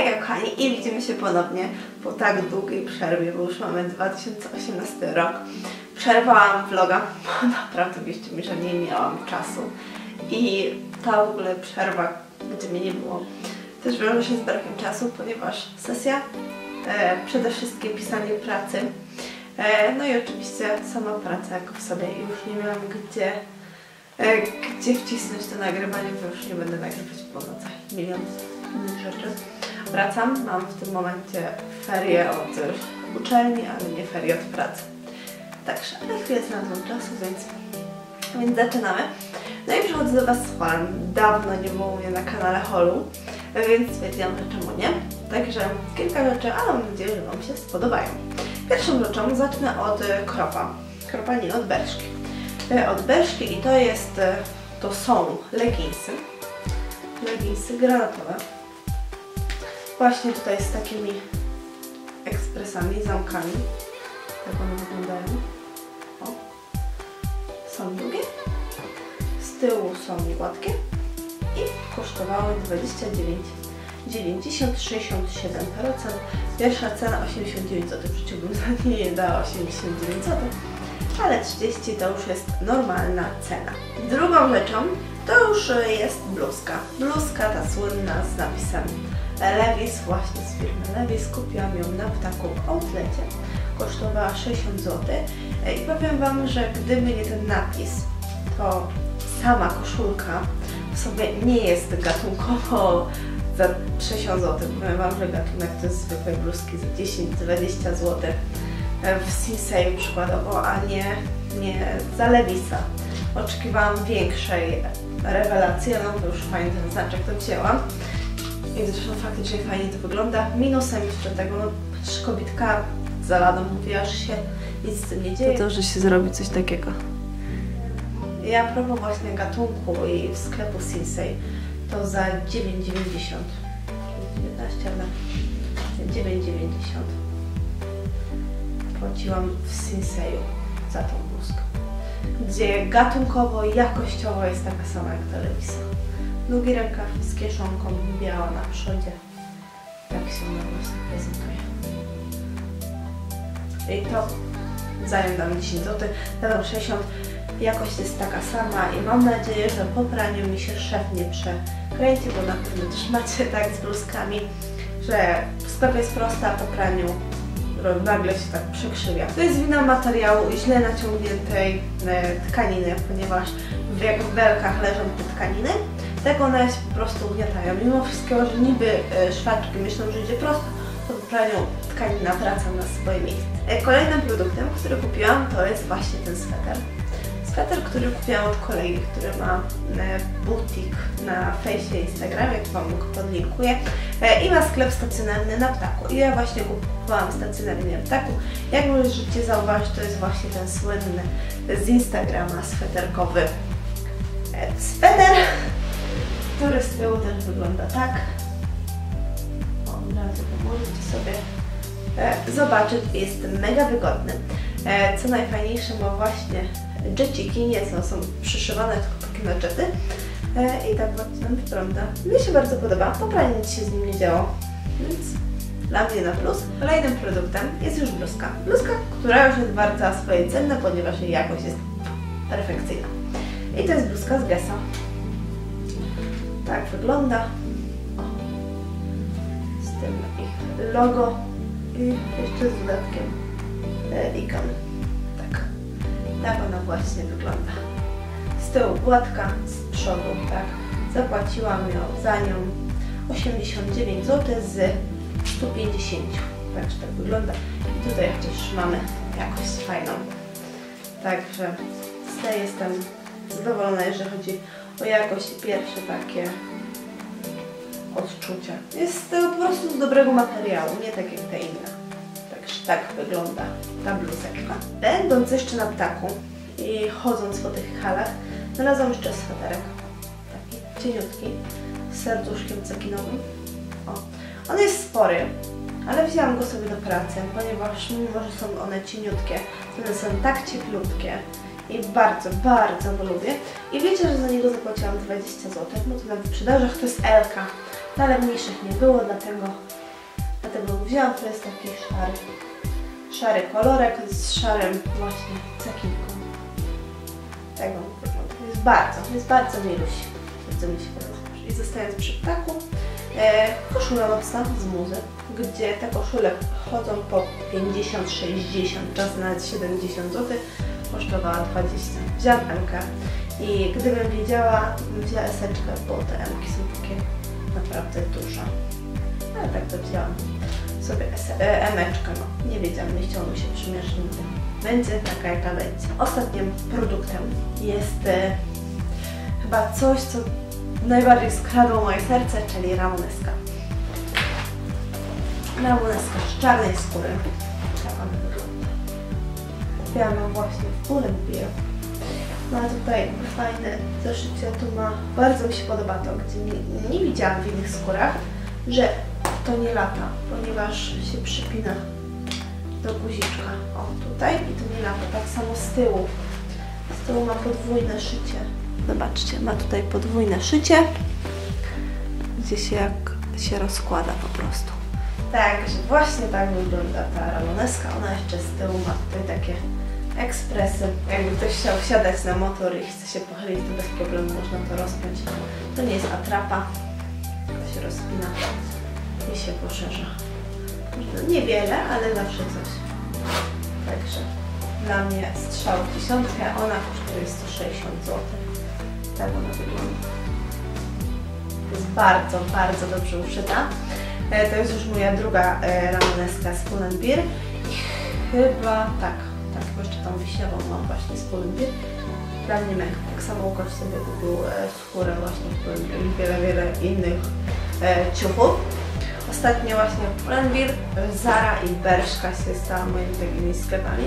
Hejka kochani i widzimy się ponownie po tak długiej przerwie, bo już mamy 2018 rok. Przerwałam vloga, bo naprawdę wierzcie mi, że nie miałam czasu. I ta w ogóle przerwa, gdzie mnie nie było, też wiąże się z brakiem czasu, ponieważ sesja, e, przede wszystkim pisanie pracy, e, no i oczywiście sama praca jako w sobie. I już nie miałam gdzie, e, gdzie wcisnąć to nagrywanie, bo już nie będę nagrywać po nocach milion innych rzeczy. Wracam, mam w tym momencie ferie od uczelni, ale nie ferie od pracy. Także, ale chwilę znalazłam czasu, więc, więc zaczynamy. No i przychodzę do Was z holem. Dawno nie było mnie na kanale holu, więc stwierdziłam, że czemu nie. Także kilka rzeczy, ale mam nadzieję, że Wam się spodobają. Pierwszą rzeczą zacznę od e, kropa. Kropa nie, od berszki. E, Od berszki i to jest, e, to są leginsy. Leginsy granatowe. Właśnie tutaj z takimi ekspresami, zamkami. Tak one wyglądają. O. Są długie. Z tyłu są gładkie. I kosztowały 29,90 67 Pierwsza cena 89 zł. W życiu bym za nie dała 89 zł. Ale 30 to już jest normalna cena. Drugą rzeczą to już jest bluzka. Bluzka ta słynna z napisem Levis, właśnie z firmy Levis. Kupiłam ją na ptaku w outlecie. Kosztowała 60 zł. I powiem Wam, że gdyby nie ten napis, to sama koszulka w sobie nie jest gatunkowo za 60 zł. Powiem Wam, że gatunek to jest zwykłej bluzki za 10-20 zł w Sinseju przykładowo, a nie, nie za Levisa. Oczekiwałam większej rewelacji, no to już fajnie ten znaczek to wzięłam. I zresztą faktycznie fajnie to wygląda. Minusem jeszcze tego, no przecież kobitka za ladą mówiła, że się nic z tym nie dzieje. To, że się zrobi coś takiego. Ja propos właśnie gatunku i w sklepu Sinsei to za 9,90 19, ale 9,90 płaciłam w Sinseju za tą bluzkę. Gdzie gatunkowo i jakościowo jest taka sama jak Levisa. Długi rękaw z kieszonką, biała na przodzie. Tak się ona właśnie prezentuje. I to za nią dam 10 zł, dam 60 Jakość jest taka sama i mam nadzieję, że po praniu mi się szef nie przekręci, bo na pewno też macie tak z bluzkami, że w sklepie jest prosta, po praniu nagle się tak przekrzywia. To jest wina materiału i źle naciągniętej e, tkaniny, ponieważ w, jak w belkach leżą te tkaniny, tak one się po prostu ugniatają. Mimo wszystkiego, że niby e, szwaczki myślą, że idzie prosto, to po tkanina wraca na swoje miejsce. E, Kolejnym produktem, który kupiłam, to jest właśnie ten sweter. Sweter, który kupiłam od kolegi, który ma e, butik na fejsie Instagram, jak Wam go podlinkuję e, i ma sklep stacjonarny na ptaku. I ja właśnie kupowałam stacjonarnie na ptaku. Jak możecie zauważyć, to jest właśnie ten słynny z Instagrama sweterkowy e, sweter, który z tyłu też wygląda tak. O, od razu możecie sobie zobaczyć, jest mega wygodny. Co najfajniejsze ma właśnie dżeciki, nie są, są przyszywane, tylko takie naczety. E, I tak właśnie nam wygląda. Mi się bardzo podoba, popranie nic się z nim nie działo, więc dla mnie na plus. Kolejnym produktem jest już bluzka. Bluzka, która już jest warta swojej ceny, ponieważ jej jakość jest perfekcyjna. I to jest bluzka z Gessa. Tak wygląda. Z tym ich logo i jeszcze z dodatkiem e, ikon. Tak. Ona właśnie wygląda. Z tyłu gładka, z przodu, tak. Zapłaciłam ją za nią 89 zł z 150. Także tak wygląda. I tutaj chociaż mamy jakość fajną. Także z tej jestem zadowolona, jeżeli chodzi o jakość i pierwsze takie odczucia. Jest to po prostu z dobrego materiału, nie tak jak te inne. Tak wygląda ta bluzeczka. Będąc jeszcze na ptaku i chodząc po tych halach, znalazłam jeszcze sweterek. Taki cieniutki, z serduszkiem cekinowym. O. On jest spory, ale wzięłam go sobie do pracy, ponieważ mimo, że są one cieniutkie, to one są tak cieplutkie i bardzo, bardzo go lubię. I wiecie, że za niego zapłaciłam 20 zł, no to na wyprzedażach to jest Elka. No, ale mniejszych nie było, dlatego, dlatego go wzięłam. To jest taki szary, szary kolorek z szarym właśnie cekinką. Tego wygląda. Jest bardzo, jest bardzo milusi. Bardzo mi się podoba. I zostając przy ptaku, e, koszula nocna z muzy, gdzie te koszule chodzą po 50, 60, czasem nawet 70 zł, kosztowała 20. Wziąłam Emkę i gdybym wiedziała, bym wzięła eseczkę, bo te Emki są takie naprawdę duże. Ale tak to wzięłam sobie emeczkę, no. Nie wiedziałam, nie chciało się przymierzyć. Będzie taka jaka będzie. Ostatnim produktem jest e, chyba coś, co najbardziej skradło moje serce, czyli ramoneska. Ramoneska z czarnej skóry. Ja mam właśnie w Pull&Bear. Ma tutaj fajne zaszycie, tu ma, bardzo mi się podoba to, gdzie nie, nie widziałam w innych skórach, że to nie lata, ponieważ się przypina do guziczka. O, tutaj i tu nie lata, tak samo z tyłu. Z tyłu ma podwójne szycie. Zobaczcie, ma tutaj podwójne szycie, gdzie się jak się rozkłada po prostu. Także właśnie tak wygląda ta ramoneska. Ona jeszcze z tyłu ma tutaj takie ekspresy. Jakby ktoś chciał wsiadać na motor i chce się pochylić, to bez problemu można to rozpiąć. To nie jest atrapa, to się rozpina się poszerza. Niewiele, ale zawsze coś. Także dla mnie strzał dziesiątkę, ona kosztuje 160 zł. Tak ona wygląda. Jest bardzo, bardzo dobrze uszyta. E, To jest już moja druga e, ramoneska z Pull&Bear. I chyba tak, tak, jeszcze tą wiśniową mam właśnie z Pull&Bear. Dla mnie mega. Tak samo Łukasz sobie kupił e, skórę właśnie w Pull&Bear i wiele, wiele innych ciuchów. Ostatnio właśnie Pull&Bear, Zara i Bershka się stała moimi takimi sklepami.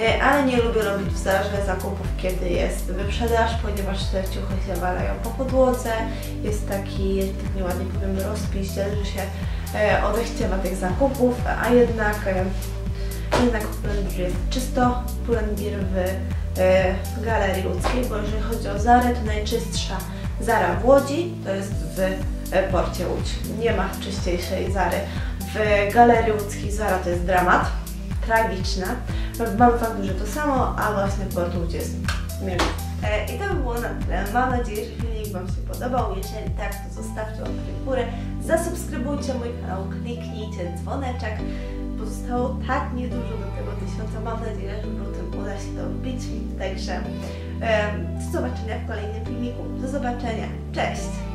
E, Ale nie lubię robić w Zarze zakupów, kiedy jest wyprzedaż, ponieważ te ciuchy się walają po podłodze. Jest taki, tak nieładnie powiem, rozpiździel, że się e, odechciewa tych zakupów, a jednak, e, jednak Pull&Bear jest czysto. Pull&Bear w Galerii Łódzkiej, bo jeżeli chodzi o Zarę, to najczystsza Zara w Łodzi, to jest w porcie Łódź. Nie ma czyściejszej Zary. W Galerii Łódzkiej Zara to jest dramat, tragiczna. Mamy fakt, że to samo, a właśnie Port Łódź jest miły. E, I to by było na tyle. Mam nadzieję, że filmik Wam się podobał. Jeżeli tak, to zostawcie łapkę w górę, zasubskrybujcie mój kanał, kliknijcie dzwoneczek. Pozostało tak niedużo do tego tysiąca. Mam nadzieję, że w lutym uda się to wbić. Także do zobaczenia w kolejnym filmiku. Do zobaczenia. Cześć!